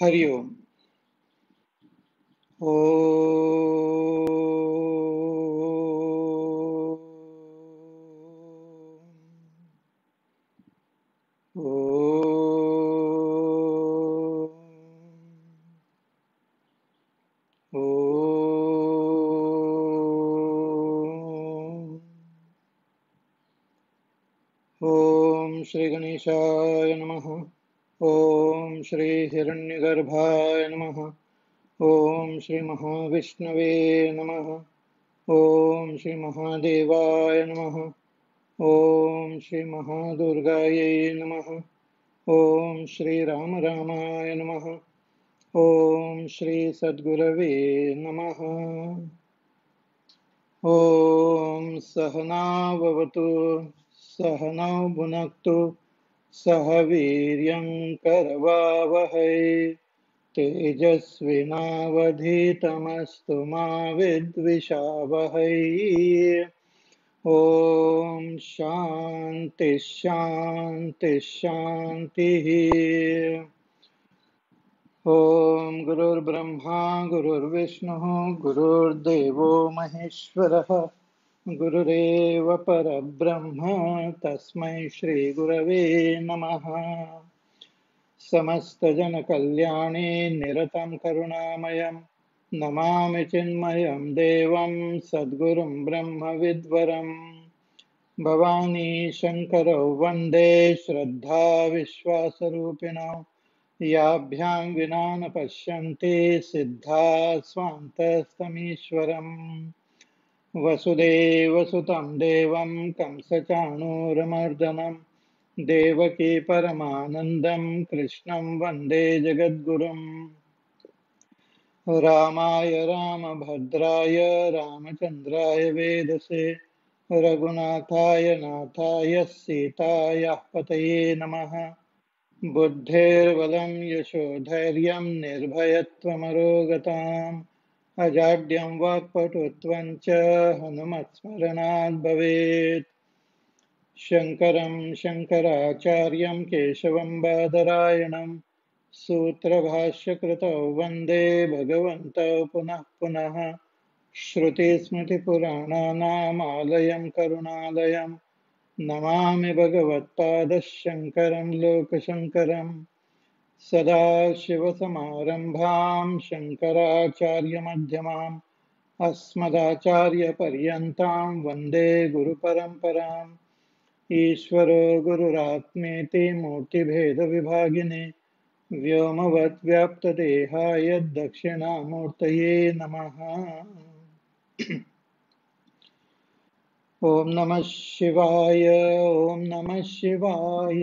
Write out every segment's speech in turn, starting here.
हरि ओम। ओ। ओम श्री गणेशा श्रीहिरण्यगर्भाय नमः। ॐ श्रीमहाविष्णवे नमः। ॐ श्रीमहादेवाय नमः। ॐ श्रीमहादुर्गायै नमः। ॐ श्रीराम रामाय नमः। ॐ श्रीसद्गुरवे नमः। ॐ सहनाववतु सहनौ भुनक्तु सह वीर्यं करवावहै। तेजस्विनावधीतमस्तु मा विद्विषावहै। ॐ शान्ति शान्ति शान्तिः। ॐ गुरुर्ब्रह्मा, गुरुर्विष्णुः, गुरुर्देवो महेश्वरः। गुरुरेव परब्रह्म, तस्मै श्रीगुरवे नमः। समस्तजनकल्याणे निरतं करुणामयं, नमामि चिन्मयं देवं सद्गुरुं ब्रह्मविद्वरं। भवानी शङ्करौ वंदे श्रद्धाविश्वासरूपिणौ, याभ्यां विना न पश्यन्ति सिद्धा स्वान्तस्तमीश्वरम् वसुदेवसुतं देवं कंसचाणूरमर्दनं, देवकी परमानन्दं, कृष्णं वंदे जगद्गुरुम्। रामाय रामभद्राय रामचन्द्राय वेदसे, रघुनाथाय नाथाय सीतायाः पतये नमः। बुद्धेर्बलं यशोधैर्यं निर्भयत्वमरोगताम्। अजाड्यं वाक्पटुत्वं च हनुमत्स्मरणात् भवेत्। शङ्करं शङ्कराचार्यं केशवं बादरायणं सूत्रभाष्यकृतौ वंदे भगवन्तौ पुनः पुनः। श्रुतिस्मृतिपुराणानामालयं, करुणालयं। नमामि भगवत्पादः शङ्करं लोकशङ्करम्। सदाशिवसमारम्भां शङ्कराचार्यमध्यमाम्, अस्मदाचार्यपर्यन्तां वंदे गुरुपरम्पराम्। ईश्वरो गुरुरात्मेति मूर्तिभेदविभागिने, व्योमवद्व्याप्तदेहाय दक्षिणामूर्तये नमः। ॐ नमः शिवाय ॐ नमः शिवाय।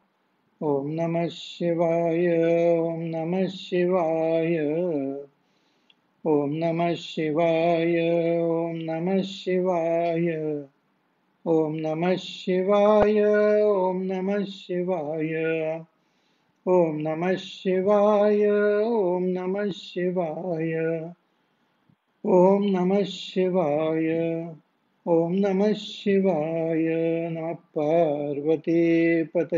ॐ नमः शिवाय ॐ नमः शिवाय। ॐ नमः शिवाय ॐ नमः शिवाय। ॐ नमः शिवाय ॐ नमः शिवाय। ॐ नमः शिवाय ॐ नमः शिवाय। ॐ नमः शिवाय। ओम नमः शिवाय नम पार्वती पत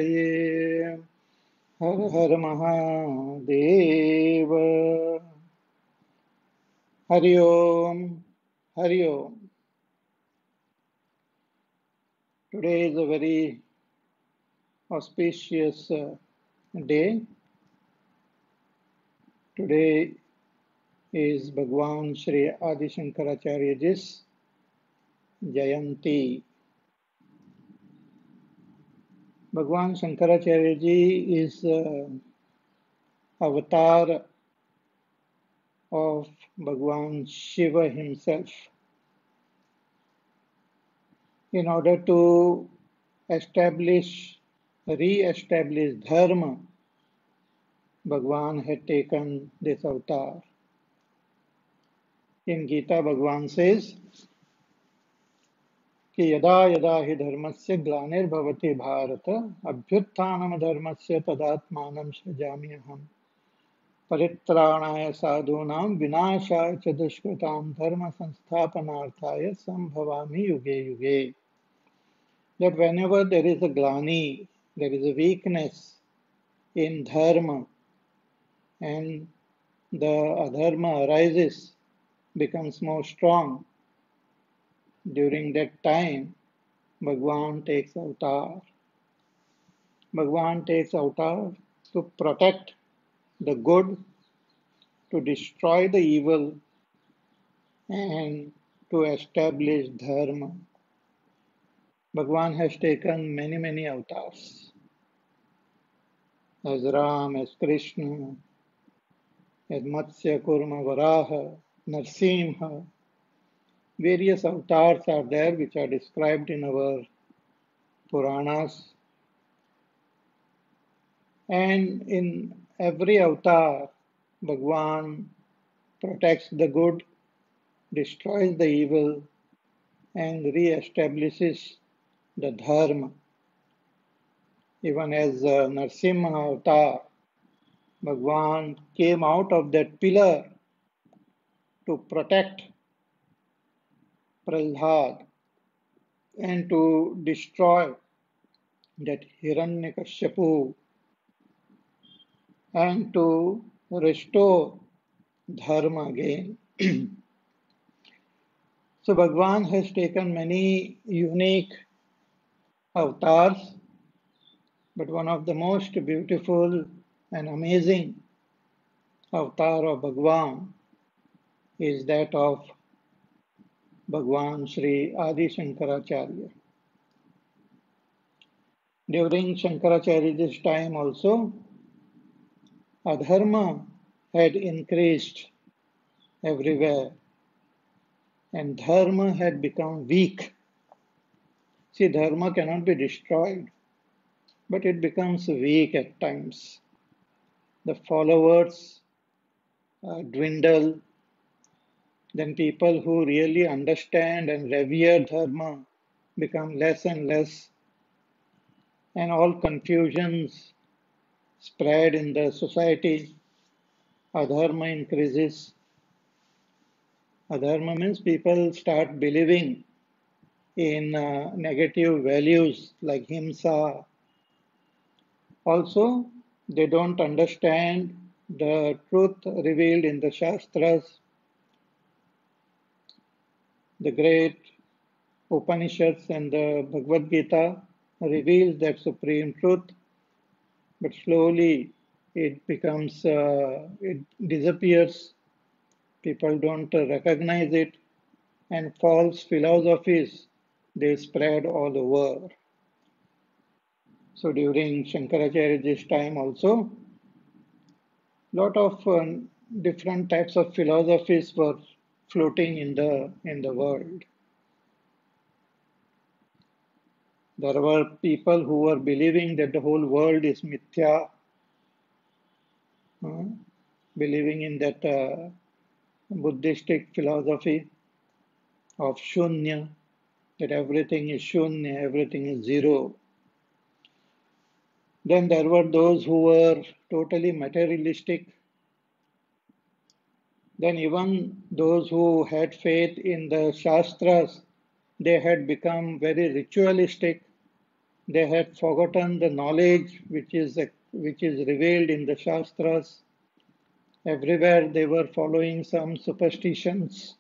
हर हर महादेव। हरिओम Hariom today is a very auspicious day today is भगवान श्री आदिशंकराचार्य जिस जयंती। भगवान Shankaracharya ji is avatar of Bhagwan Shiva himself in order to establish re establish dharma Bhagwan है टेकन दिस अवतार। इन गीता भगवान से कि यदा यदा धर्म से ग्लानिर्भवति भारत अभ्युत्थानम धर्मस्य तदात्मानं सजामि अहम् परित्राणाय साधूनां विनाशाय च दुष्कृतां धर्म संस्थापनार्थाय संभवामी युगे युगे। That whenever there is a glani there is a weakness in dharma and the adharma arises becomes more strong during that time, Bhagwan takes avatar. Bhagwan takes avatar to protect the good, to destroy the evil, and to establish dharma. Bhagwan has taken many, many avatars. As Ram, as Krishna, as Matsya, Kurma, Varaha, Narsimha, Various avatars are there which are described in our Puranas. And in every avatar, Bhagwan protects the good, destroys the evil, and re-establishes the dharma. Even as uh, Narsimha avatar, Bhagwan came out of that pillar to protect Prahlad and to destroy that Hiranyakashipu and to restore dharma again. so Bhagwan has taken many unique avatars, but one of the most beautiful and amazing avatar of Bhagwan is that of Bhagwan Sri Adi Shankaracharya. During Shankaracharya's time also, adharma had increased everywhere and dharma had become weak. See, dharma cannot be destroyed, but it becomes weak at times. The followers uh, dwindle, then people who really understand and revere dharma become less and less, and all confusions spread in the society. Adharma increases. Adharma means people start believing in uh, negative values like himsa. Also, they don't understand the truth revealed in the Shastras the great Upanishads and the Bhagavad Gita reveals that supreme truth, but slowly it becomes, uh, it disappears. People don't recognize it, and false philosophies they spread all over. So during Shankaracharya's time also, lot of um, different types of philosophies were floating in the in the world. There were people who were believing that the whole world is mithya, uh, believing in that uh, Buddhistic philosophy of shunya, that everything is shunya, everything is zero. Then there were those who were totally materialistic then even those who had faith in the Shastras, they had become very ritualistic. They had forgotten the knowledge which is, which is revealed in the Shastras. Everywhere they were following some superstitions.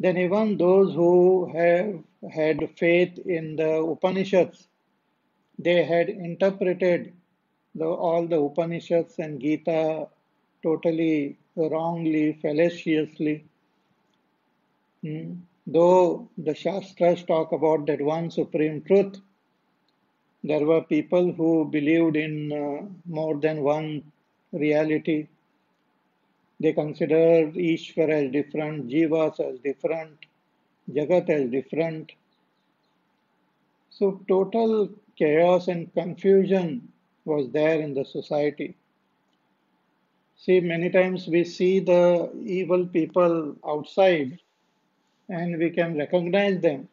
Then even those who have had faith in the Upanishads, they had interpreted the, all the Upanishads and Gita totally wrongly, fallaciously. Hmm. though the Shastras talk about that one supreme truth, there were people who believed in uh, more than one reality. They considered Ishvara as different, Jivas as different, Jagat as different. So total chaos and confusion was there in the society. See, many times we see the evil people outside and we can recognize them.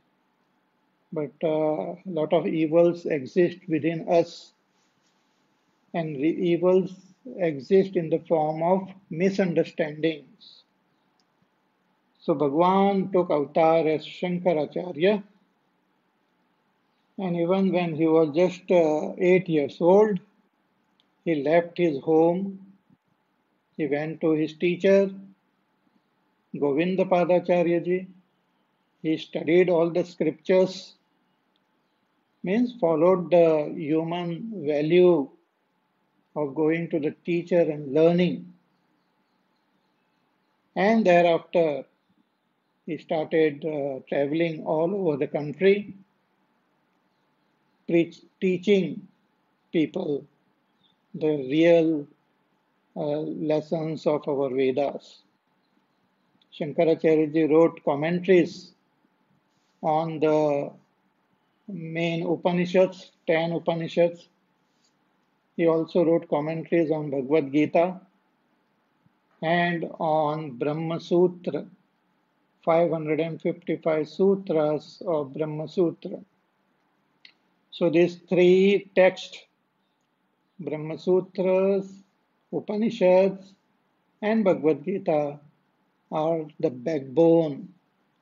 But a uh, lot of evils exist within us. And the evils exist in the form of misunderstandings. So Bhagwan took avatar as Shankaracharya. And even when he was just uh, 8 years old, he left his home, he went to his teacher, Govinda Padacharya ji, he studied all the scriptures, means followed the human value of going to the teacher and learning. And thereafter, he started uh, traveling all over the country, preach, teaching people the real Uh, lessons of our Vedas. Shankaracharya wrote commentaries on the main Upanishads, 10 Upanishads. He also wrote commentaries on Bhagavad Gita and on Brahma Sutra, 555 sutras of Brahma Sutra. So these three texts, Brahma Sutras, Upanishads, and Bhagavad Gita, are the backbone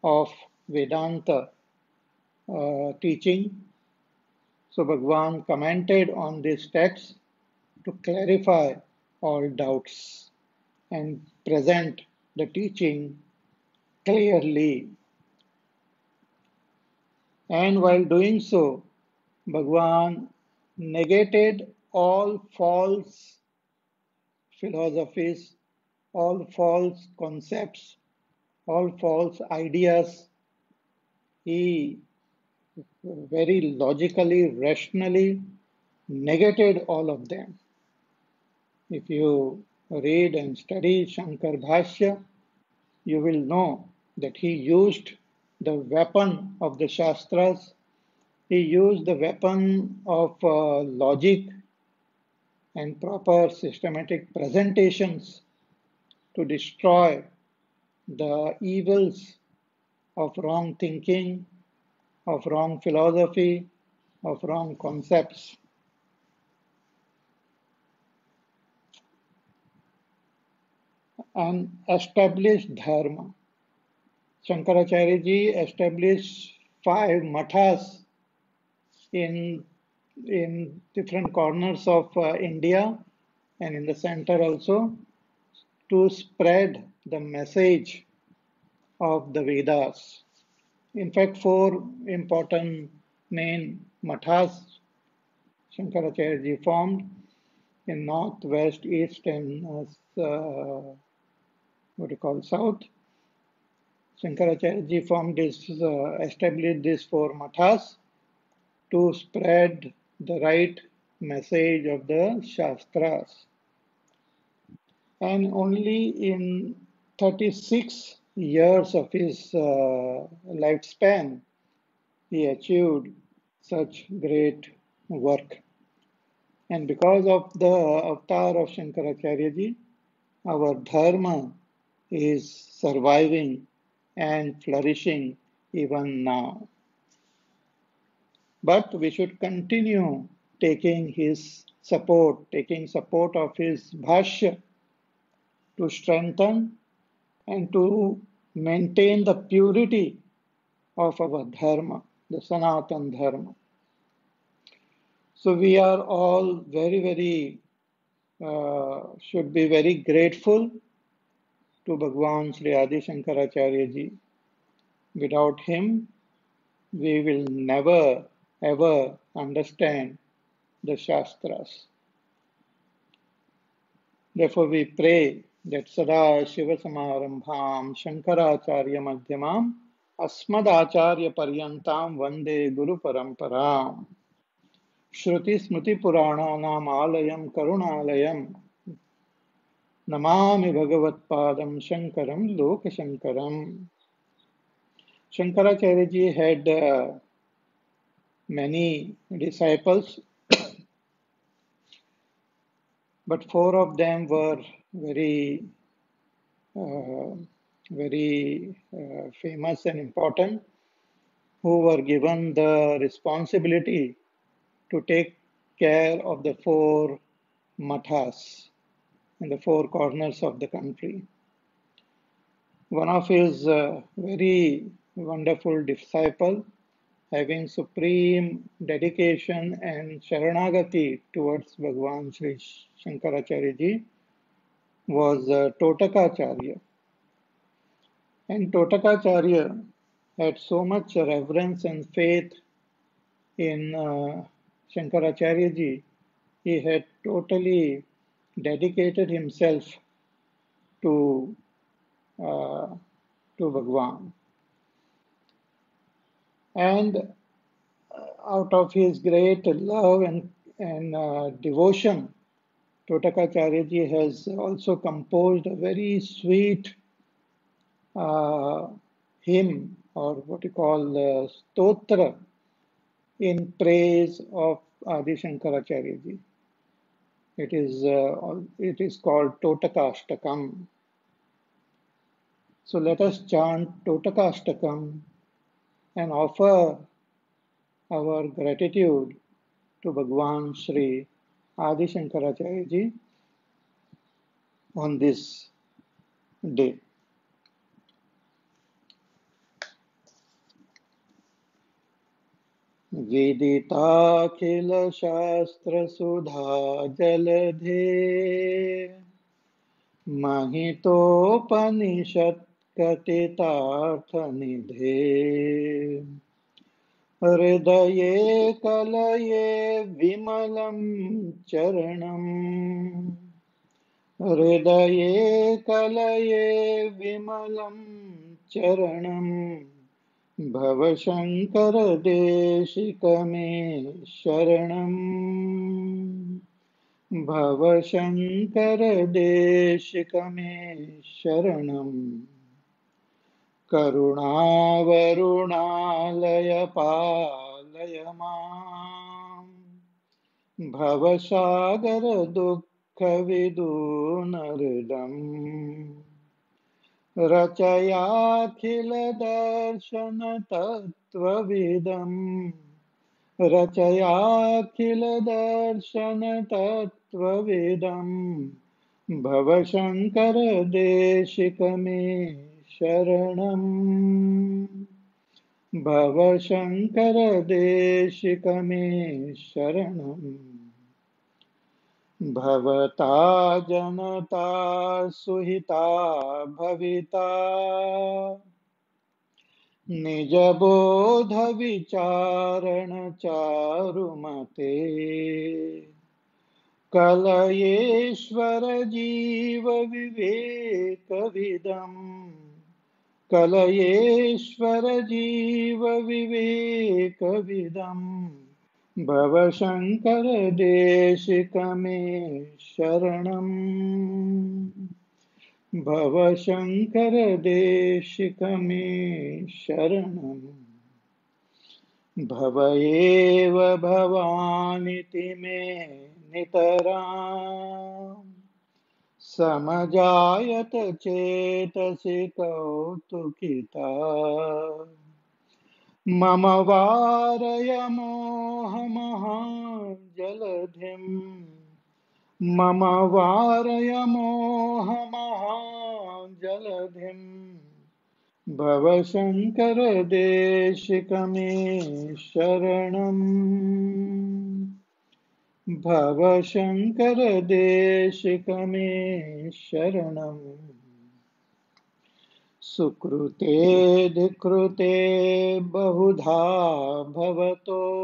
of Vedanta uh, teaching. So Bhagwan commented on this text to clarify all doubts and present the teaching clearly. And while doing so, Bhagwan negated all false philosophies, all false concepts, all false ideas. He very logically, rationally negated all of them. If you read and study Shankar Bhashya, you will know that he used the weapon of the Shastras, he used the weapon of uh, logic and proper systematic presentations to destroy the evils of wrong thinking, of wrong philosophy, of wrong concepts. And established dharma. Shankaracharya ji established five mathas in, in different corners of uh, India and in the center also to spread the message of the Vedas. In fact, four important main mathas Shankaracharya formed in north, west, east, and uh, what you call south. Shankaracharya formed this, uh, established these four mathas to spread the right message of the Shastras. And only in 36 years of his uh, lifespan, he achieved such great work. And because of the avatar of Shankaracharya ji, our dharma is surviving and flourishing even now. But we should continue taking his support, taking support of his bhashya to strengthen and to maintain the purity of our dharma, the Sanatan dharma. So we are all very, very, uh, should be very grateful to Bhagwan Sri Adi Shankaracharya ji. Without him, we will never ever understand the Shastras. Therefore, we pray that Sada Shiva Samarambham Shankaracharya Madhyamam Asmadacharya Paryantam Vande Guru Paramparam. Shruti Smriti Purananam Alayam Karunalayam. Namami Bhagavatpadam Shankaram Lokashankaram Shankaracharya ji had uh, many disciples, but four of them were very, uh, very uh, famous and important, who were given the responsibility to take care of the four mathas in the four corners of the country. One of his uh, very wonderful disciple, having supreme dedication and sharanagati towards Bhagwan Sri Shankaracharya was uh, Totakacharya. And Totakacharya had so much reverence and faith in uh, Shankaracharya ji, he had totally dedicated himself to, uh, to Bhagwan. And out of his great love and, and uh, devotion, Totakacharya ji has also composed a very sweet uh, hymn or what you call uh, stotra in praise of Adi Shankaracharya ji. It is, uh, it is called Totakashtakam. So let us chant Totakashtakam and offer our gratitude to Bhagwan Sri Adi Shankaracharya ji on this day. विदिताखिलशास्त्रसुधा जलधे महितोपनिषत्कथितार्थनिधे हृदये कलये विमलं चरणम्। हृदये कलये विमलं चरणम्। भवशङ्करदेशिकमे शरणम्। भवशङ्करदेशिकमे शरणम्। करुणावरुणालय पालय माम्। भवसागरदुःखविदूनहृदम्। रचयाखिलदर्शनतत्त्वविदम्। रचयाखिलदर्शनतत्त्वविदम्। भवशङ्करदेशिकमे शरणम्। भवशङ्करदेशिकमे शरणम् भवता जनता सुहिता भविता। निजबोधविचारणचारुमते। कलयेश्वर कलयेश्वर जीवविवेकविदम् भवशङ्करदेशिकमे शरणम् भवशङ्करदेशिकमे शरणम् भव एव भवानिति मे नितरा समजायत चेतसि कौतुकिता। मम वारय मोहमहाजलधिम् मम वारय मोहमहाजलधिम् भवशङ्करदेशिकमे शरणम् भवशङ्करदेशिकमे शरणम् सुकृते धिकृते बहुधा भवतो।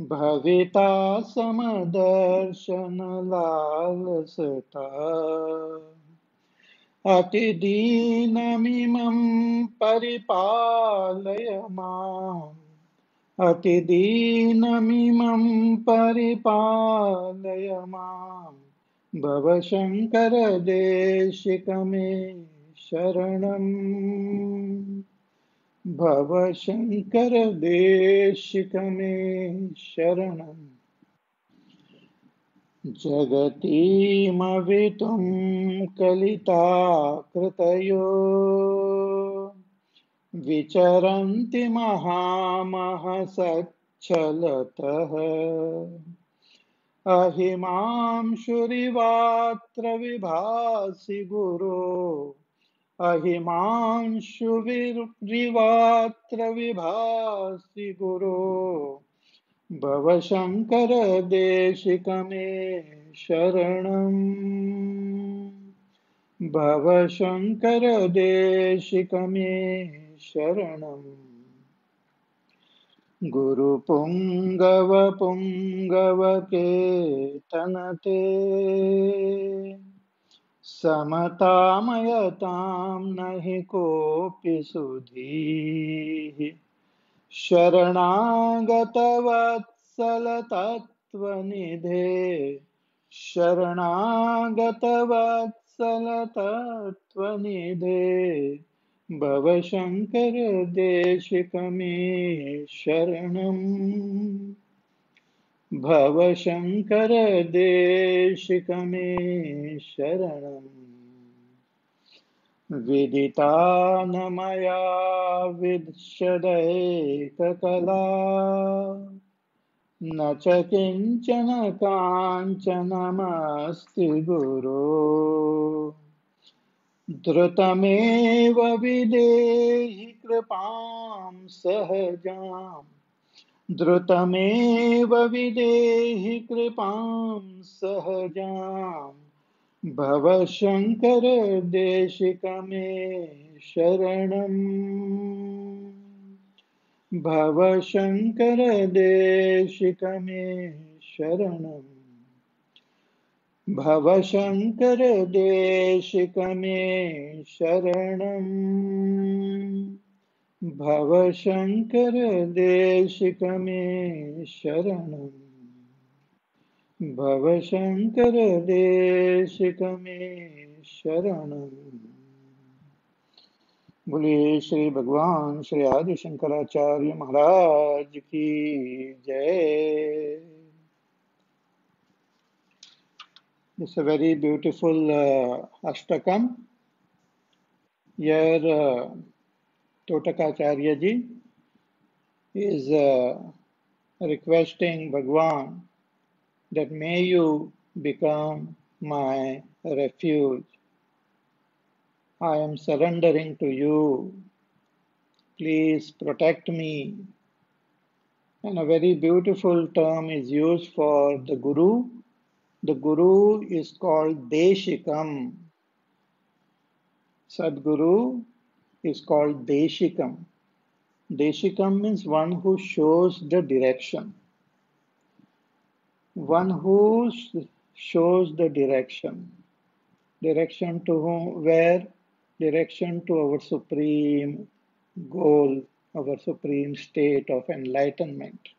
भविता समदर्शनलालसता। अतिदीनमिमं परिपालय माम्। अति अतिदीनमिमं परिपालय माँ। भव शङ्करदेशिकमे शरणं भव शङ्करदेशिकमे शरणम्। जगतीमवितुं कलिता कृतयो विचरन्ति महामहसच्छलतः। अहिमां शुरिवात्र विभासि गुरो। अहिमांशुविवात्र विभासि गुरो। भव शङ्करदेशिकमे शरणम्। भव मे शरणम् गुरुपुङ्गव पुङ्गवकेतनते समतामयतां न हि कोऽपि सुधीः। शरणागतवत्सल तत्त्वनिधे भवशङ्करदेशिकमे शरणम् भवशङ्करदेशिकमे शरणम् विदिता मया विदशदैककला न च किंचन काञ्चनमस्ति गुरो। धृतमेव विदेहि कृपां सहजाम्। धृतमेव विदेहि कृपां सहजाम्। भव शङ्कर देशिकमे शरणम्। भव शङ्कर देशिकमे शरणम्। भव शंकर देशिक शरण भव शंकर भवशङ्करदेशिकमे शरणम्। भवशङ्करदेशिकमे शरणम् भवशङ्करदेशिकमे शरण बोले श्री भगवान, श्री आदि शंकराचार्य महाराज की जय। It's a very beautiful uh, Ashtakam. Here, uh, Totakacharya ji is uh, requesting Bhagwan that may you become my refuge. I am surrendering to you. Please protect me. And a very beautiful term is used for the Guru. The Guru is called Deshikam. Sadguru is called Deshikam. Deshikam means one who shows the direction. One who shows the direction. Direction to whom, where? Direction to our supreme goal, our supreme state of enlightenment.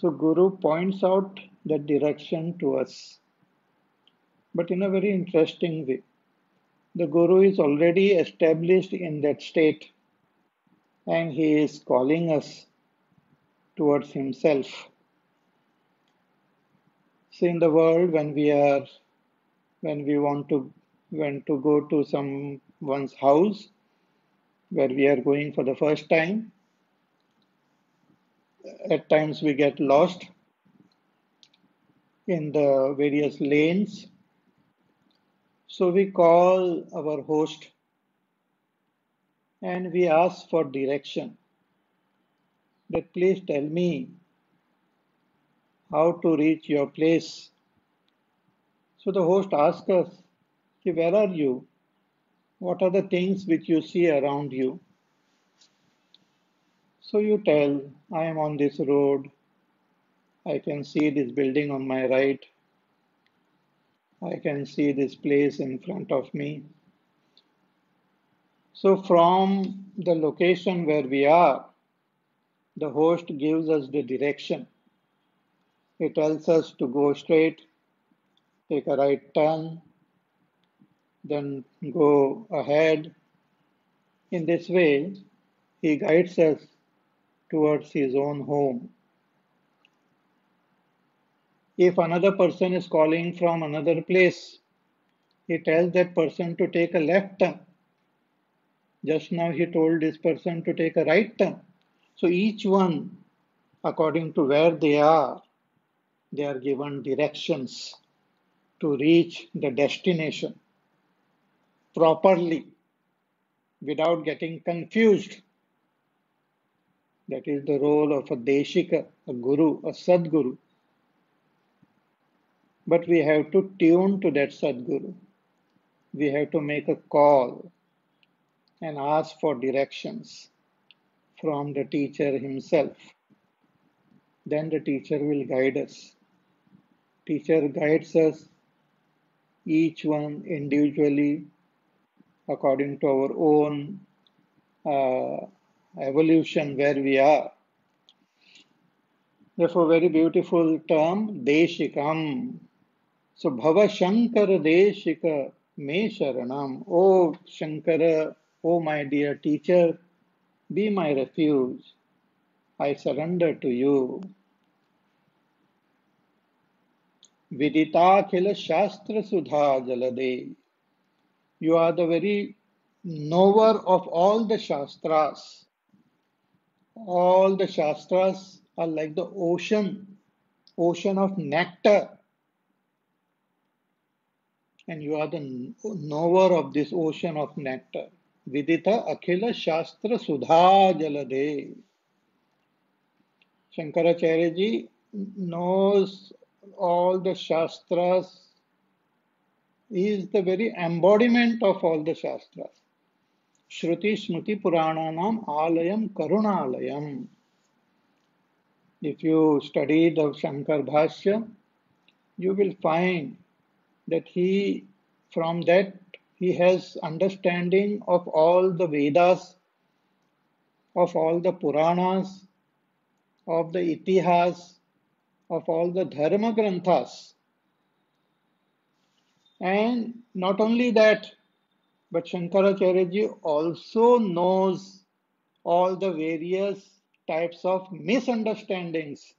So Guru points out the direction to us, but in a very interesting way. The Guru is already established in that state and he is calling us towards himself. So in the world when we are when we want to when to go to someone's house where we are going for the first time, at times we get lost in the various lanes. So we call our host and we ask for direction. That please tell me how to reach your place. So the host asks us, Where are you? What are the things which you see around you? So you tell, I am on this road. I can see this building on my right. I can see this place in front of me. So from the location where we are, the host gives us the direction. It tells us to go straight, take a right turn, then go ahead. In this way, he guides us towards his own home. If another person is calling from another place, he tells that person to take a left turn. Just now he told this person to take a right turn. So each one, according to where they are, they are given directions to reach the destination properly without getting confused. That is the role of a Deshika, a Guru, a Sadguru. But we have to tune to that Sadguru. We have to make a call and ask for directions from the teacher himself. Then the teacher will guide us. Teacher guides us, each one individually, according to our own uh, evolution where we are. Therefore, very beautiful term, Deshikam. So, Bhava Shankara Deshika Me Sharanam. Oh, Shankara, oh my dear teacher, be my refuge. I surrender to you. Viditakila Shastra Sudha Jalade. You are the very knower of all the Shastras. All the Shastras are like the ocean, ocean of nectar. And you are the knower of this ocean of nectar. Vidita Akhila Shastra Sudha Jalade. Shankaracharya ji knows all the Shastras he is the very embodiment of all the Shastras. Smriti Purananam Alayam Karunalayam. If you study the Shankar Bhashya, you will find that he, from that, he has understanding of all the Vedas, of all the Puranas, of the Itihas, of all the Dharma Granthas. And not only that, but Shankaracharya also knows all the various types of misunderstandings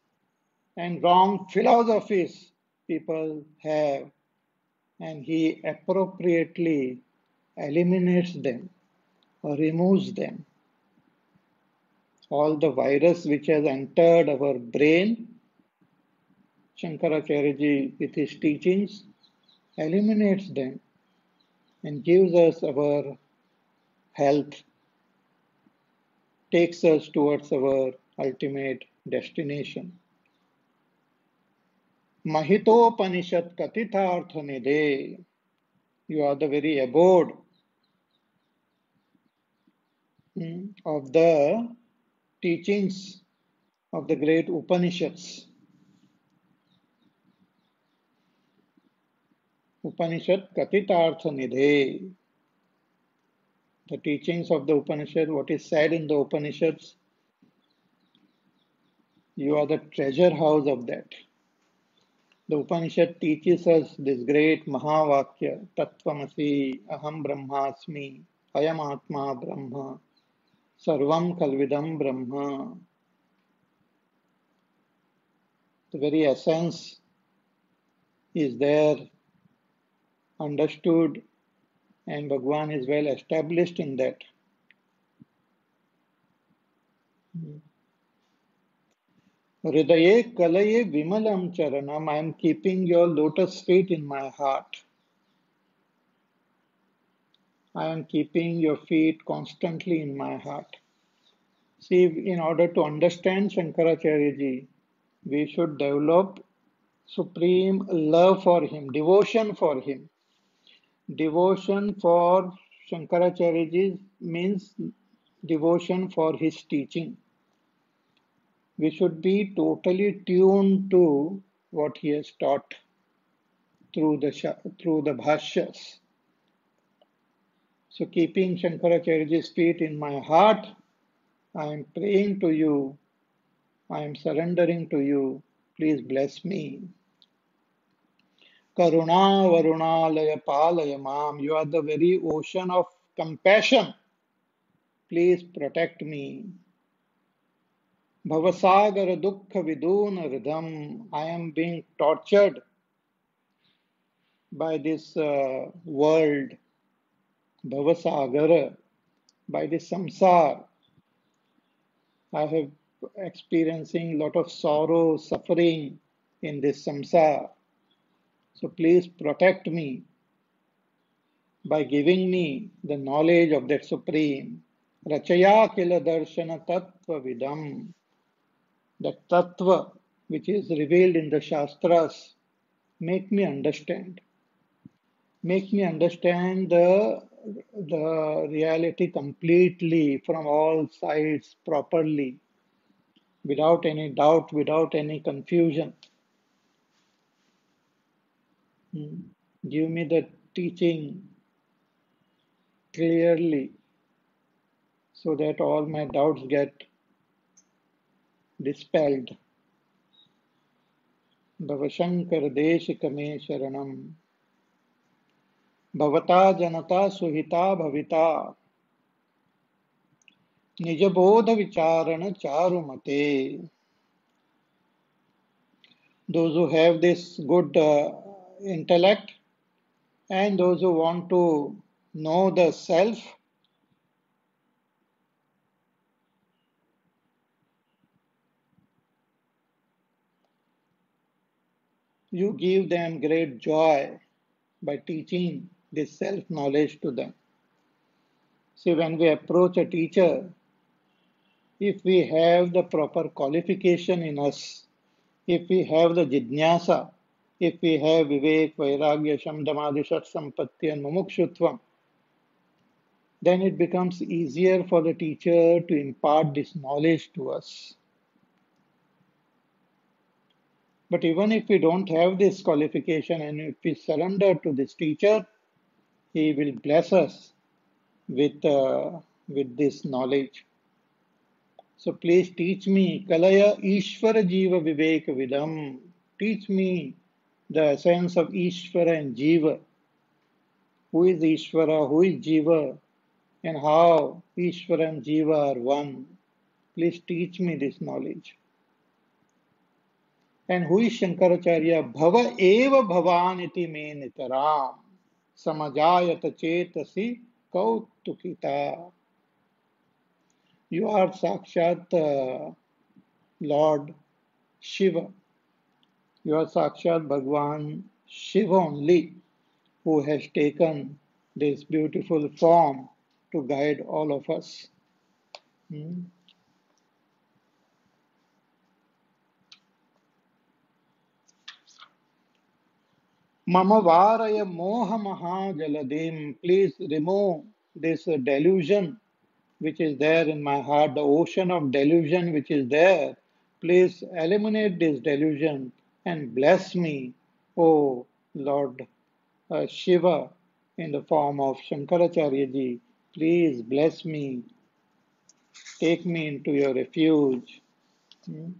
and wrong philosophies people have, and he appropriately eliminates them or removes them. All the virus which has entered our brain, Shankaracharya with his teachings eliminates them and gives us our health, takes us towards our ultimate destination. Mahitopanishad Katithartha Nidhe. You are the very abode hmm, of the teachings of the great Upanishads. Upanishad Katitartha Nidhe. The teachings of the Upanishad, what is said in the Upanishads, you are the treasure house of that. The Upanishad teaches us this great Mahavakya, Tattvamasi, Aham Brahmasmi, Ayam Atma Brahma, Sarvam Kalvidam Brahma. The very essence is there understood and Bhagwan is well established in that. Hridaye kalaye vimalam charanam. I am keeping your lotus feet in my heart. I am keeping your feet constantly in my heart. See, in order to understand Shankaracharya ji, we should develop supreme love for him, devotion for him devotion for Shankaracharya means devotion for his teaching. We should be totally tuned to what he has taught. through the through the bhashyas. So keeping Shankaracharya's feet in my heart, I am praying to you, I am surrendering to you, please bless me. Karuna Varunalaya Palaya Mam, you are the very ocean of compassion. Please protect me. Bhavasagar Dukkha Viduna Ridham, I am being tortured by this uh, world, Bhavasagara, by this samsar. I have experiencing a lot of sorrow, suffering in this samsar. So please protect me by giving me the knowledge of that Supreme. Rachaya kila darshana tattva vidam. That tattva which is revealed in the Shastras, make me understand. Make me understand the, the reality completely from all sides properly, without any doubt, without any confusion. Hmm. Give me the teaching clearly so that all my doubts get dispelled. भवशंकर देश कमे शरणम भवता जनता सुहिता भविता निज बोध विचारण चारुमते those who have this good uh, intellect and those who want to know the self you give them great joy by teaching this self knowledge to them. See, when we approach a teacher, if we have the proper qualification in us, if we have the jidnyasa, if we have Vivek, Vairagya, Shamdhamadi, Shat Sampatti, and Mumukshutvam, then it becomes easier for the teacher to impart this knowledge to us. But even if we don't have this qualification and if we surrender to this teacher, he will bless us with, uh, with this knowledge. So please teach me, Kalaya Ishvara Jiva Vivek Vidam. Teach me the essence of Ishvara and Jiva. Who is Ishvara, who is Jiva, and how Ishvara and Jiva are one. Please teach me this knowledge. And who is Shankaracharya? Bhava eva bhavaniti me nitaram. Samajayata chetasi kautukita. You are Sakshat uh, Lord Shiva. You are Sakshat Bhagwan Shiva only who has taken this beautiful form to guide all of us. Hmm? Mama Varaya Moha Mahajaladim, please remove this delusion which is there in my heart, the ocean of delusion which is there. Please eliminate this delusion and bless me, O Lord uh, Shiva, in the form of Shankaracharya ji. Please bless me. Take me into your refuge. Hmm?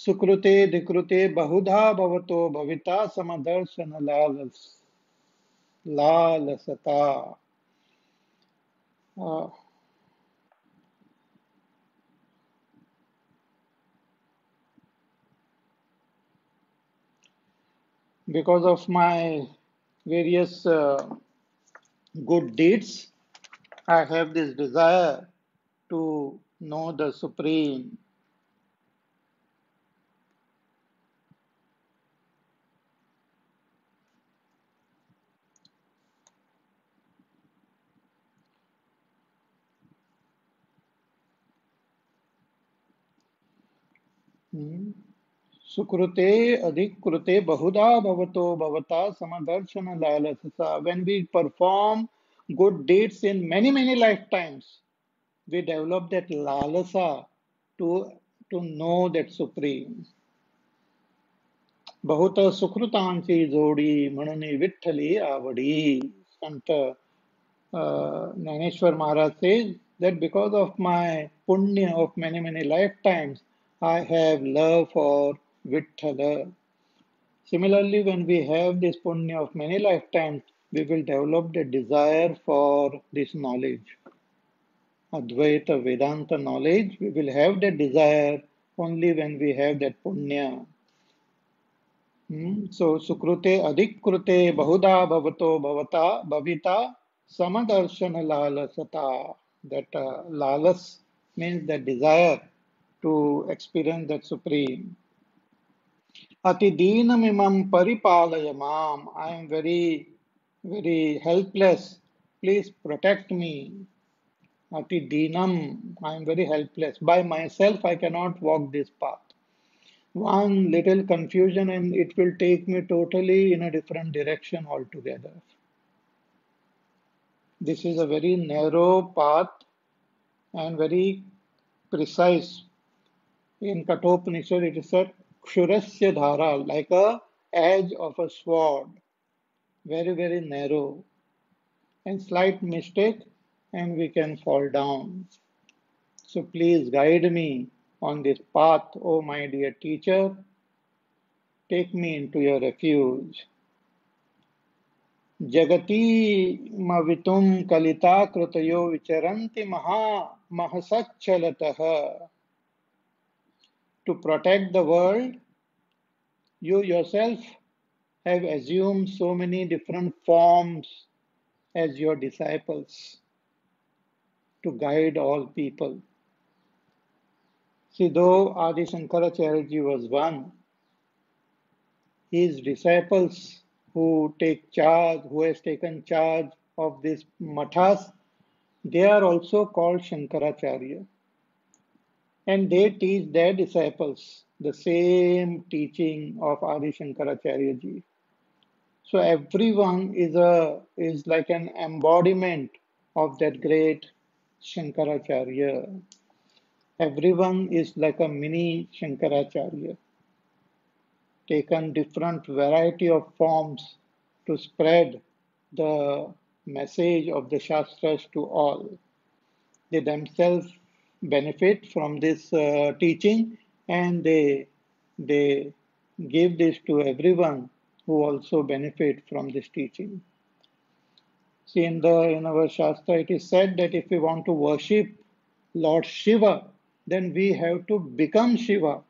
सुकृते दिकृते बहुधा भवतो भविता समदर्शन लाल लालसता because of my various uh, good deeds, I have this desire to know the Supreme. Hmm. सुकृते अधिकृते बहुधा भवतो भवता समदर्शन लालसा when we perform good deeds in many many life times we develop that lalasa to to know that supreme बहुत सुकृतांची जोडी म्हणून विठ्ठली आवडी Sant Dnyaneshwar Maharaj say that because of my punya of many many life times I have love for Vithala. Similarly, when we have this punya of many lifetimes, we will develop the desire for this knowledge. Advaita Vedanta knowledge, we will have that desire only when we have that punya. Hmm? So, sukrute adikrute bahuda bhavato bhavata bhavita samadarshan lalasata. That uh, lalas means the desire to experience that supreme. Ati deenamimam paripalayamam. I am very, very helpless. Please protect me. Ati deenam. I am very helpless. By myself, I cannot walk this path. One little confusion and it will take me totally in a different direction altogether. This is a very narrow path and very precise. In Kathopanishad, it is said Kshurasya Dhara, like a edge of a sword, very, very narrow. And slight mistake, and we can fall down. So please guide me on this path, O oh my dear teacher. Take me into your refuge. Mavitum kalita krutayo vicharanti maha mahasachalataha to protect the world, you yourself have assumed so many different forms as your disciples to guide all people. See, though Adi Shankaracharya was one, his disciples who take charge, who has taken charge of these mathas, they are also called Shankaracharya and they teach their disciples the same teaching of Adi Shankaracharya ji. So everyone is a is like an embodiment of that great Shankaracharya. Everyone is like a mini Shankaracharya, taken different variety of forms to spread the message of the Shastras to all. They themselves benefit from this uh, teaching and they they give this to everyone who also benefit from this teaching. See in the in our shastra it is said that if we want to worship lord shiva then we have to become shiva.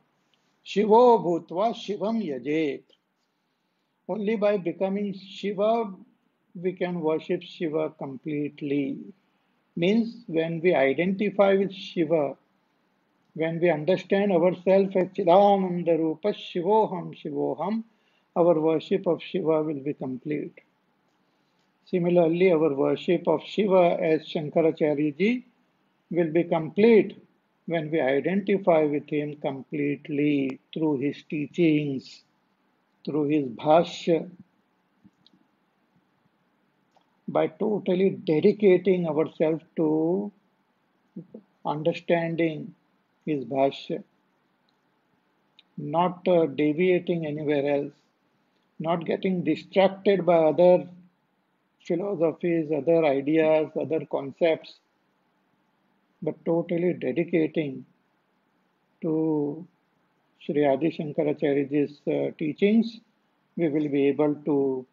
Shivo bhutva shivam yajet. Only by becoming shiva we can worship shiva completely means when we identify with Shiva, when we understand ourselves as Chidananda Rupa Shivoham Shivoham, our worship of Shiva will be complete. Similarly, our worship of Shiva as Shankaracharya ji will be complete when we identify with him completely through his teachings, through his bhashya, by totally dedicating ourselves to understanding his bhashya, not uh, deviating anywhere else, not getting distracted by other philosophies, other ideas, other concepts, but totally dedicating to Sri Adi Shankaracharya's uh, teachings, we will be able to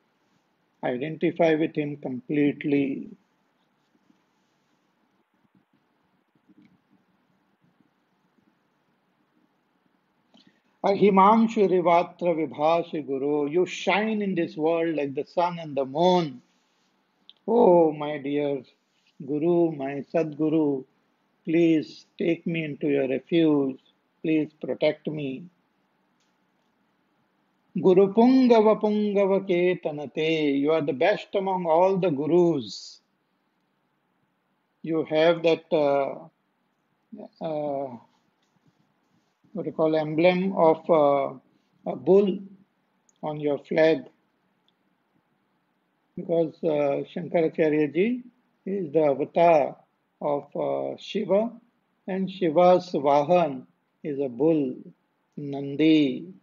identify with him completely. Ahimanshu Rivatra Vibhasi Guru, you shine in this world like the sun and the moon. Oh, my dear Guru, my Sadguru, please take me into your refuge. Please protect me. Guru Pungava Pungava Ketanate. You are the best among all the gurus. You have that uh, uh, what you call emblem of uh, a bull on your flag because uh, Shankaracharya ji is the avatar of uh, Shiva and Shiva's Vahan is a bull, Nandi.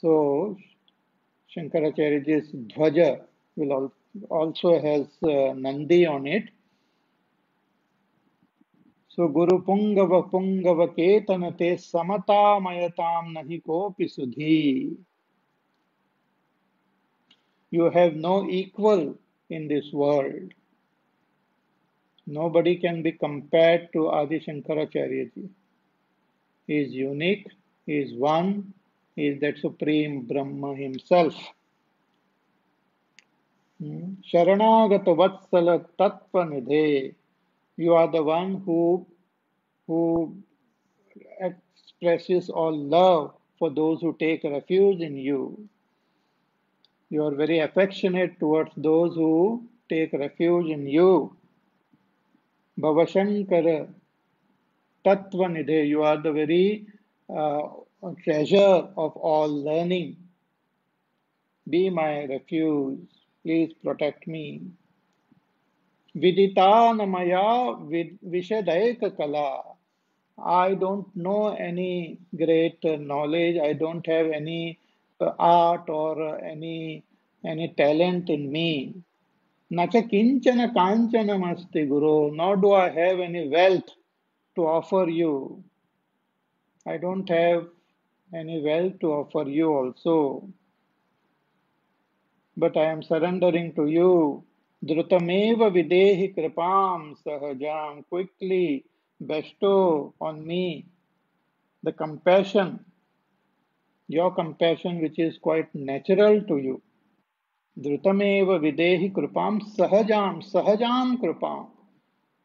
So Shankaracharya's Dhwaja will also has uh, Nandi on it. So Guru Pungava Pungava Ketanate Samata Mayatam Nahi Kopi Sudhi. You have no equal in this world. Nobody can be compared to Adi Shankaracharya. He is unique, he is one, is that supreme Brahma himself. Hmm? Sharanagata Vatsala Tattva Nidhe. You are the one who, who expresses all love for those who take refuge in you. You are very affectionate towards those who take refuge in you. Bhavashankara Tattvanidhe, you are the very uh, treasure of all learning. Be my refuge. Please protect me. Viditanamaya Vishadaika Kala. I don't know any great knowledge. I don't have any uh, art or any any talent in me. Nacha kinchana kanchanam asti guru, nor do I have any wealth to offer you. I don't have any wealth to offer you also. But I am surrendering to you. Dhrutameva videhi kripam sahajam. Quickly bestow on me the compassion, your compassion which is quite natural to you. Dhrutameva videhi kripam sahajam, sahajam kripam.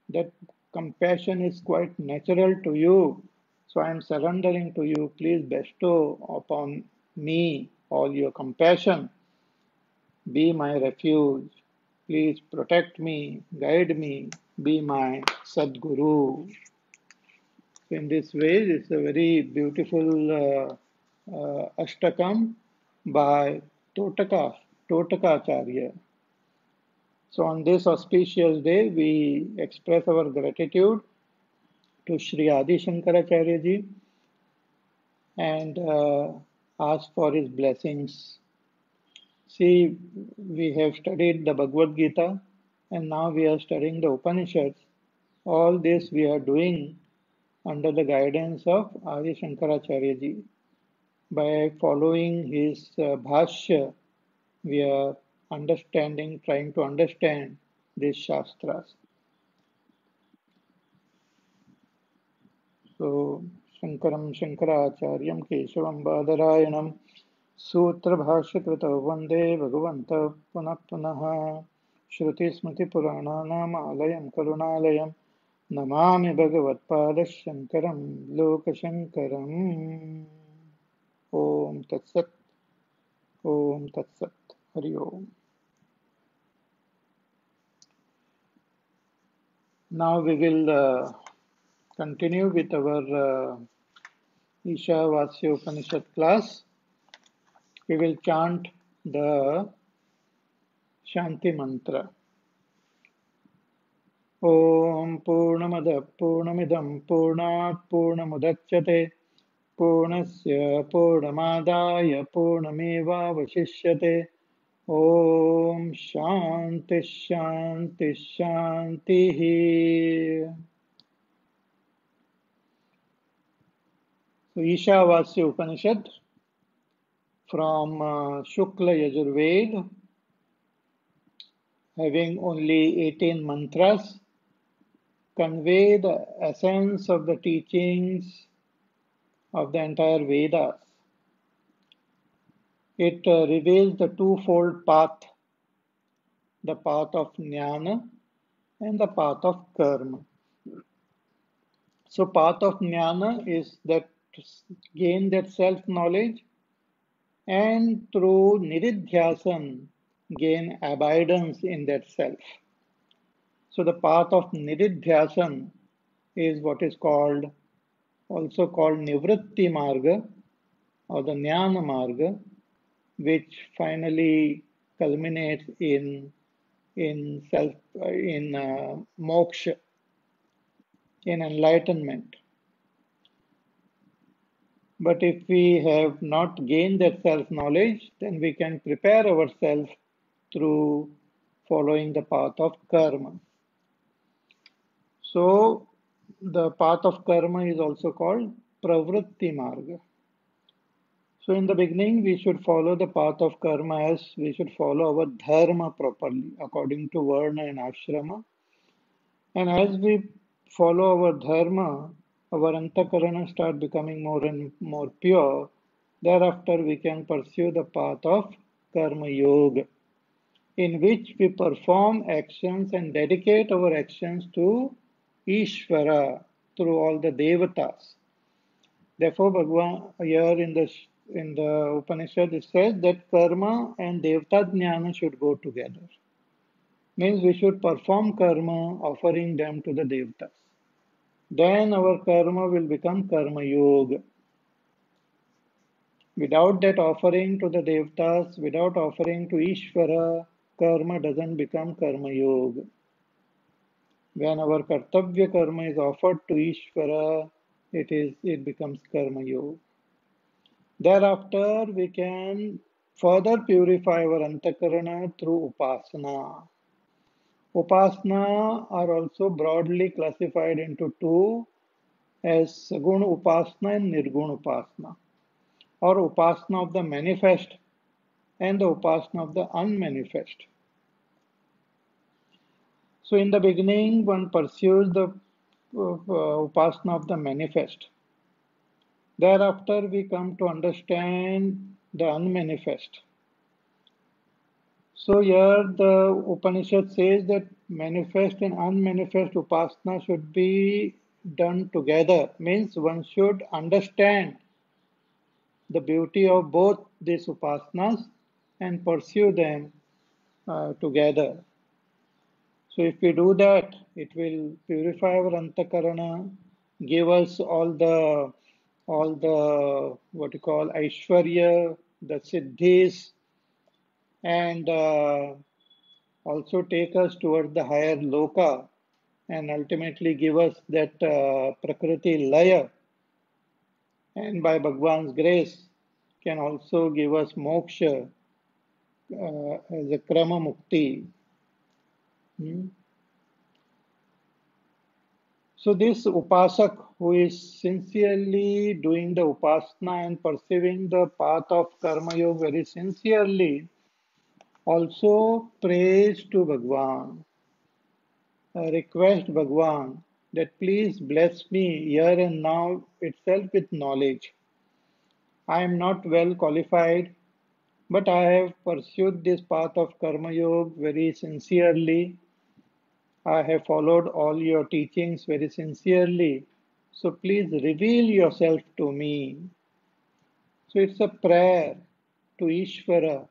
That compassion is quite natural to you. So I am surrendering to you. Please bestow upon me all your compassion. Be my refuge. Please protect me, guide me, be my Sadguru. In this way, it's a very beautiful uh, uh, Ashtakam by Totaka. Totakacharya. So on this auspicious day, we express our gratitude to Sri Adi Shankaracharya ji and uh, ask for his blessings. See, we have studied the Bhagavad Gita and now we are studying the Upanishads. All this we are doing under the guidance of Adi Shankaracharya ji. By following his uh, bhashya, we are understanding, trying to understand these Shastras. So, Shankaram Shankaracharyam Keshavam Badarayanam सूत्रभाष्यकृतौ वंदे भगवन्तः पुनः पुनः। श्रुतिस्मृतिपुराणानामालयं करुणालयं। नमामि भगवत्पादशङ्करं लोकशङ्करम् ॐ तत्सत्। ॐ तत्सत्। Hari Om. Now we will uh, continue with our uh, Isha Vasya Upanishad class. We will chant the Shanti Mantra. ॐ पूर्णमदः पूर्णमिदं पूर्णात् पूर्णमुदच्यते पूर्णस्य पूर्णमादाय पूर्णमेवावशिष्यते ॐ शान्ति शान्ति शान्तिः So Ishavasya Upanishad from uh, Shukla Yajurved having only 18 mantras convey the essence of the teachings of the entire Vedas. It uh, reveals the twofold path the path of jnana and the path of karma. So, path of jnana is that gain that self knowledge, and through nididhyasan, gain abidance in that self. So, the path of nididhyasan is what is called, also called nivritti marga or the jnana marga which finally culminates in in self in uh, moksha. in enlightenment. But if we have not gained that self knowledge, then we can prepare ourselves through following the path of karma. So, the path of karma is also called pravritti marga. So, in the beginning, we should follow the path of karma as we should follow our dharma properly according to varna and ashrama. And as we follow our dharma, our antakarana start becoming more and more pure. Thereafter, we can pursue the path of karma yoga, in which we perform actions and dedicate our actions to Ishvara through all the devatas. Therefore, Bhagavan here in the in the Upanishad it says that karma and devta jnana should go together. Means we should perform karma, offering them to the devatas. Then our karma will become karma yoga. Without that offering to the devtas, without offering to Ishvara, karma doesn't become karma yoga. When our kartavya karma is offered to Ishvara, it is it becomes karma yoga. Thereafter, we can further purify our antakarana through upasana. Upasana are also broadly classified into two as Saguna Upasana and Nirguna Upasana, or Upasana of the manifest and the Upasana of the unmanifest. So in the beginning, one pursues the uh, upasana of the manifest. Thereafter, we come to understand the unmanifest. So here the Upanishad says that manifest and unmanifest upasana should be done together. Means one should understand the beauty of both these upasanas and pursue them uh, together. So if we do that, it will purify our antakarana, give us all the all the what you call Aishwarya, the siddhis, and uh, also take us towards the higher loka and ultimately give us that uh, prakriti laya and by Bhagwan's grace can also give us moksha uh, as a krama mukti Hmm? So this upasak who is sincerely doing the upasana and perceiving the path of karma yoga very sincerely also prays to Bhagwan, uh, request Bhagwan that please bless me here and now itself with knowledge. I am not well qualified, but I have pursued this path of karma yoga very sincerely I have followed all your teachings very sincerely. So please reveal yourself to me. So it's a prayer to Ishvara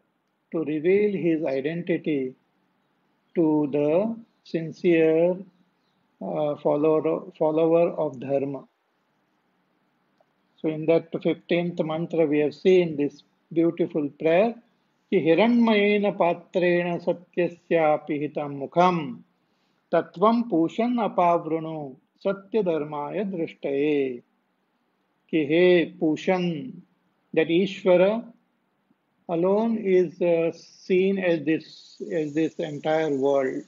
to reveal his identity to the sincere uh, follower, follower of Dharma. So in that 15th mantra we have seen this beautiful prayer कि हिरण्मयेन पात्रेण सत्यस्यापि हितं मुखम् तत्वम पोषण अपावृणु सत्य धर्माय दृष्टये कि हे पोषण that Ishvara alone is uh, seen as this as this entire world.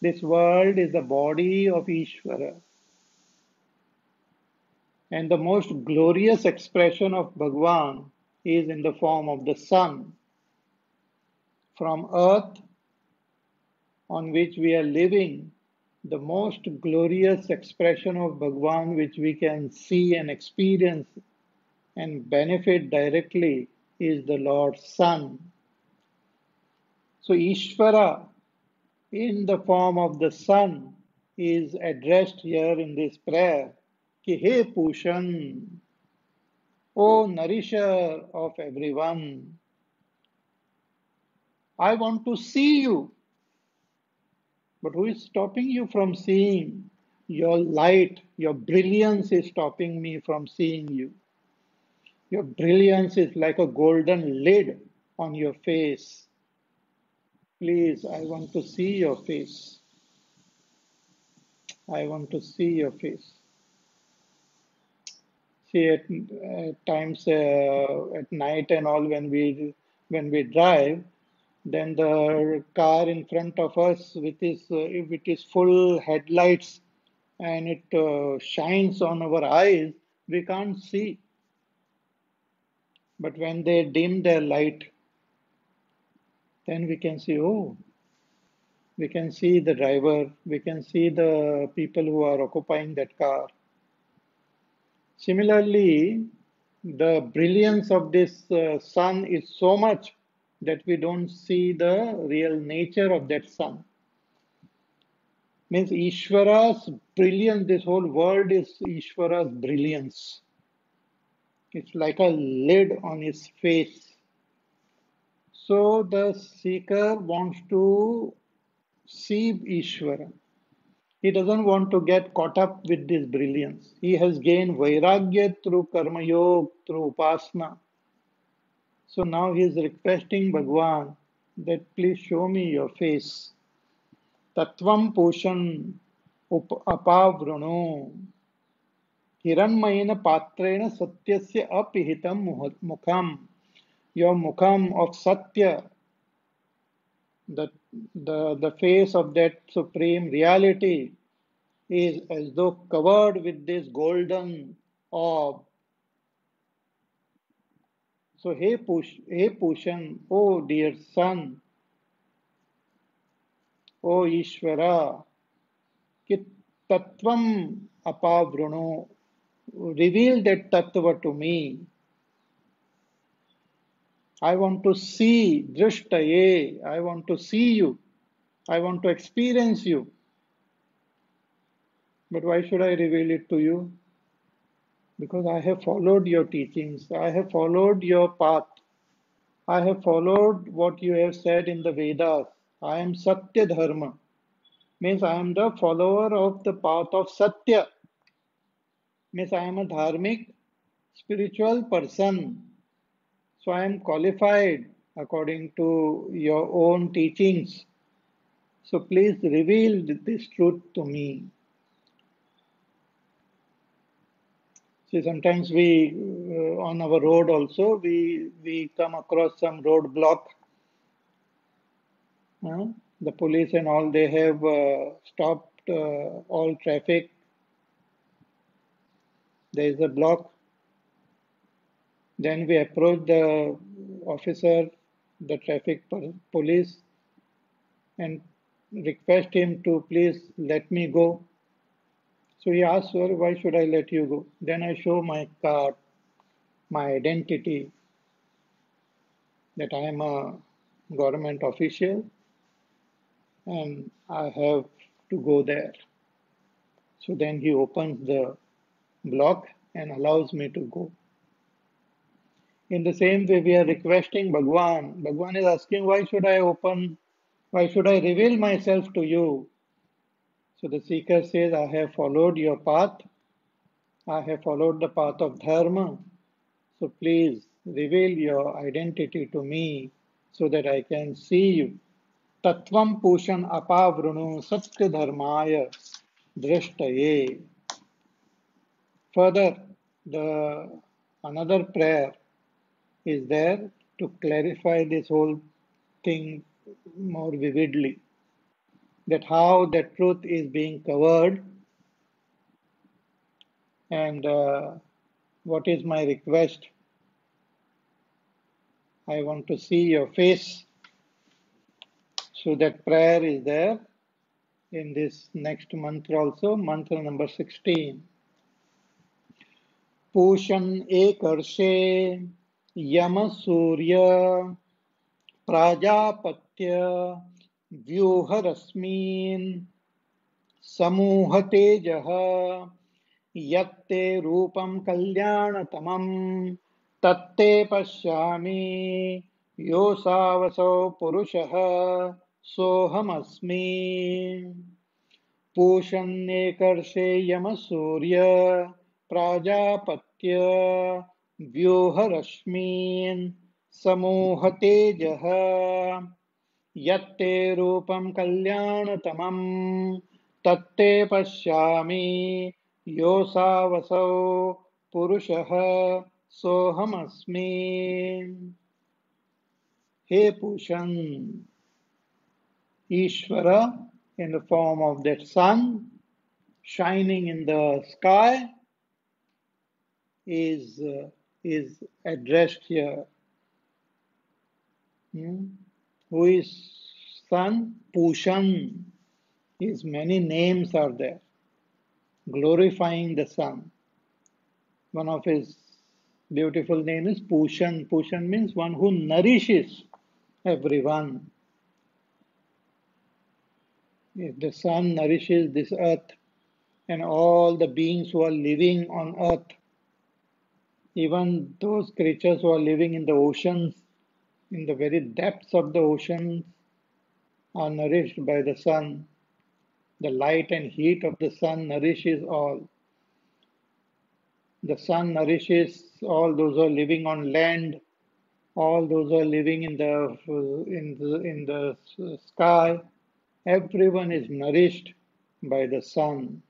This world is the body of Ishvara. And the most glorious expression of Bhagwan is in the form of the sun. From earth on which we are living, the most glorious expression of Bhagwan which we can see and experience and benefit directly is the Lord's sun. So Ishvara in the form of the sun is addressed here in this prayer. Ki He Pushan, O nourisher of everyone, I want to see you. But who is stopping you from seeing? Your light, your brilliance is stopping me from seeing you. Your brilliance is like a golden lid on your face. Please, I want to see your face. I want to see your face. See, at, at times uh, at night and all, when we when we drive, then the car in front of us, with its uh, if it is full headlights, and it uh, shines on our eyes, we can't see. But when they dim their light, then we can see, oh, we can see the driver, we can see the people who are occupying that car. Similarly, the brilliance of this uh, sun is so much that we don't see the real nature of that sun. Means Ishvara's brilliance, this whole world is Ishvara's brilliance. It's like a lid on his face. So the seeker wants to see Ishvara. He doesn't want to get caught up with this brilliance. He has gained vairagya through karma yoga, through upasana. So now he is requesting Bhagwan that please show me your face. Tatvam pushan apavruno हिरण्मयेन पात्रेण सत्यस्य अपिहितं मुखं यो मुखं of satya the the face of that supreme reality is as though covered with this golden of so हे पुष हे Pushan O dear sun O Ishwar कि तत्व अपावृणु reveal that tattva to me. I want to see, drishtaye, eh? I want to see you. I want to experience you. But why should I reveal it to you? Because I have followed your teachings, I have followed your path, I have followed what you have said in the Vedas. I am Satya Dharma, means I am the follower of the path of Satya, means I am a dharmic spiritual person so I am qualified according to your own teachings. So please reveal this truth to me. See, sometimes we, uh, on our road also, we, we come across some roadblock. Uh, the police and all, they have uh, stopped uh, all traffic. There is a block then we approach the officer, the traffic police, and request him to please let me go. So he asks, Sir, why should I let you go? Then I show my card, my identity, that I am a government official and I have to go there. So then he opens the block and allows me to go. In the same way, we are requesting Bhagwan. Bhagwan is asking, why should I open, why should I reveal myself to you? So the seeker says, I have followed your path. I have followed the path of Dharma. So please reveal your identity to me so that I can see you. Tatvam Pushan Apavrunu Satya Dharmaya Drishtaye. Further, the another prayer is there to clarify this whole thing more vividly. That how the truth is being covered and uh, what is my request. I want to see your face. So that prayer is there in this next mantra also, mantra number 16. Ekarshe यम सूर्य प्राजापत्य, व्यूहरश्मीन् समूह तेज यत्ते रूपं कल्याणतमं तत्ते पश्यामि, योऽसावसौ पुरुषः, सोऽहमस्मि। पूषन्नेकर्षे यमसूर्य प्राजापत्य व्यूहरश्मीन् समूहतेजः। यत्ते रूपं कल्याणतमं तत्ते पश्यामि योऽसावसौ पुरुषः सोऽहमस्मि। हे Pushan, Ishvara in the form of that sun shining in the sky is, uh, is addressed here. Hmm? Who is sun? Pushan. His many names are there, glorifying the sun. One of his beautiful name is Pushan. Pushan means one who nourishes everyone. If the sun nourishes this earth and all the beings who are living on earth, even those creatures who are living in the oceans, in the very depths of the oceans, are nourished by the sun. The light and heat of the sun nourishes all. The sun nourishes all those who are living on land, all those who are living in the in the in the sky. Everyone is nourished by the sun.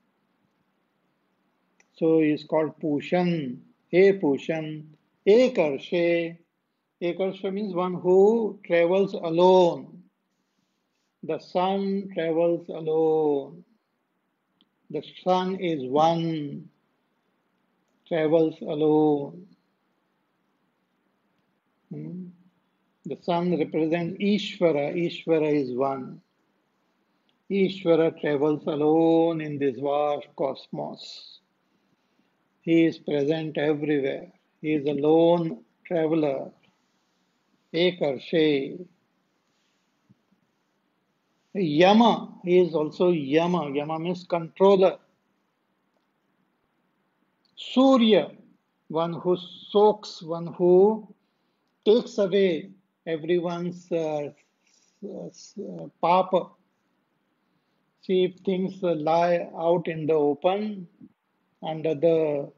So he is called Pushan. Hey Pushan. Ekarshe. Ekarshe means one who travels alone. The sun travels alone. The sun is one travels alone. Hmm? The sun represents Ishvara. Ishvara is one. Ishvara travels alone in this vast cosmos. He is present everywhere. He is a lone traveler. Ekarshe. Yama, he is also Yama. Yama means controller. Surya, one who soaks, one who takes away everyone's uh, uh, papa. See, if things lie out in the open under the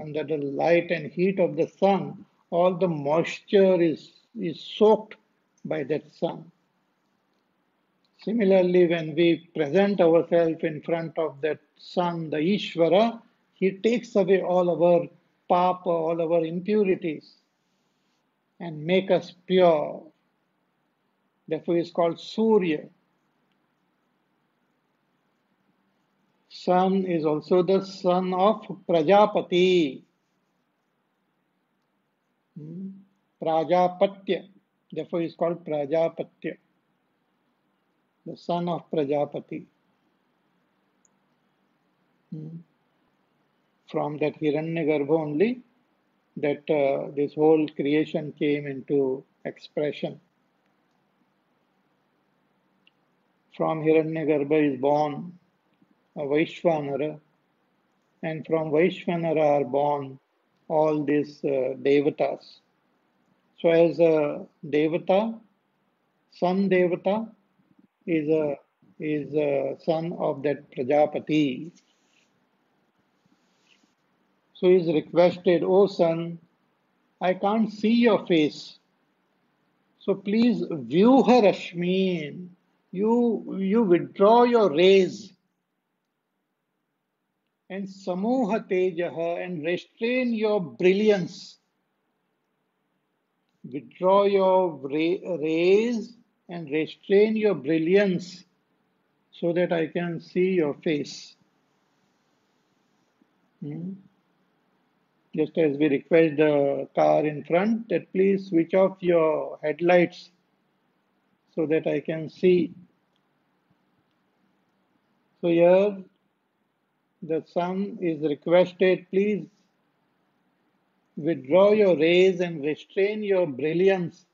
under the light and heat of the sun, all the moisture is, is soaked by that sun. Similarly, when we present ourselves in front of that sun, the Ishvara, he takes away all our papa, all our impurities, and make us pure. Therefore, he is called Surya. Sun is also the son of Prajapati. Hmm? Prajapatya. Therefore, he is called Prajapatya, the son of Prajapati. Hmm from that Hiranyagarbha only that uh, this whole creation came into expression. From Hiranyagarbha is born Vaishvanara, and from Vaishvanara are born all these uh, devatas. So, as a devata, sun devata is a is a son of that Prajapati. So he is requested, Oh sun, I can't see your face. So please vyuha rashmin. You, you withdraw your rays and samoha tejaha and restrain your brilliance. Withdraw your rays and restrain your brilliance so that I can see your face. Hmm? just as we request the car in front that please switch off your headlights so that I can see. So here the sun is requested please withdraw your rays and restrain your brilliance.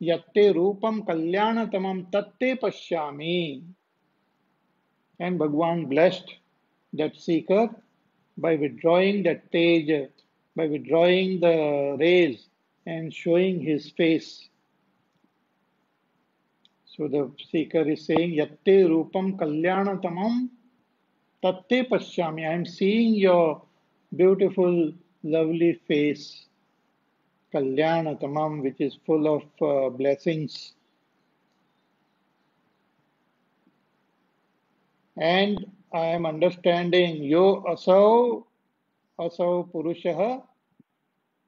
Yatte rupam kalyanatamam tatte pashyami. And Bhagwan blessed that seeker by withdrawing the tej, by withdrawing the rays and showing his face. So the seeker is saying, Yatte Rupam Kalyanatamam Tatte Pashyami. I am seeing your beautiful, lovely face. Kalyanatamam, which is full of uh, blessings. and I am understanding yo asau asau purusha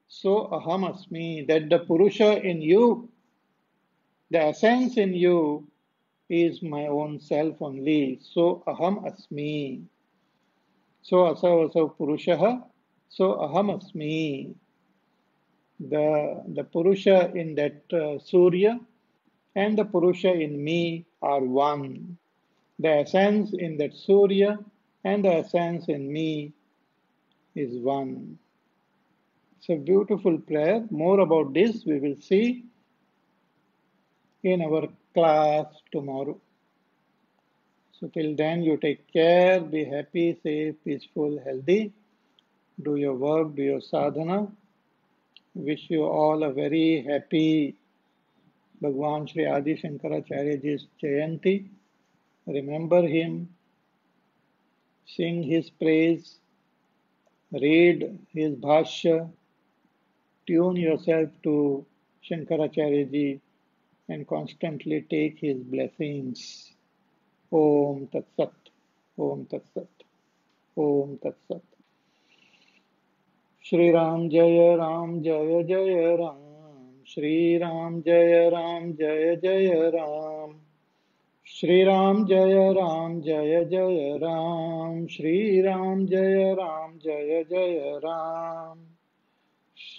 so aham asmi that the purusha in you the essence in you is my own self only. So aham asmi. So asau asau purusha so aham asmi. The the purusha in that uh, surya and the purusha in me are one. The essence in that surya and the essence in me is one. It's a beautiful prayer. More about this we will see in our class tomorrow. So till then you take care be happy safe peaceful healthy. Do your work do your sadhana. Wish you all a very happy Bhagwan Sri Adi Shankaracharyaji's Jayanti. Remember him, sing his praise, read his Bhashya, tune yourself to Shankaracharyaji and constantly take his blessings. Om Tat Sat, Om Tat Sat, Om Tat Sat. Shri Ram Jaya Ram Jaya Jaya Ram. Shri Ram Jaya Ram Jaya Jaya Ram. Shri Ram Jaya Ram Jaya Jaya Ram. Shri Ram Jaya Ram Jaya Jaya Ram.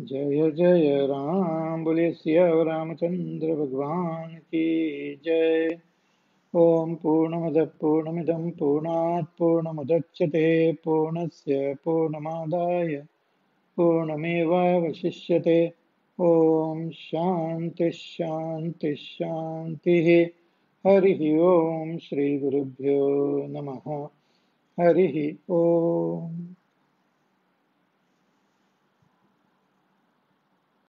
जय जय राम बोले सिया रामचंद्र भगवान की जय। ओम पूर्णमद पूर्णमिदं पूर्णात् पूर्णमुदच्यते पूर्णस्य पूर्णमादाय पूर्णमेवावशिष्यते। ॐ शान्ति शान्ति शान्तिः हरिः ॐ श्रीगुरुभ्यो नमः। हरिः ॐ